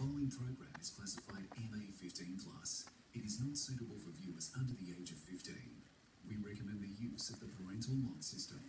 following program is classified MA15 plus. It is not suitable for viewers under the age of 15. We recommend the use of the parental lock system.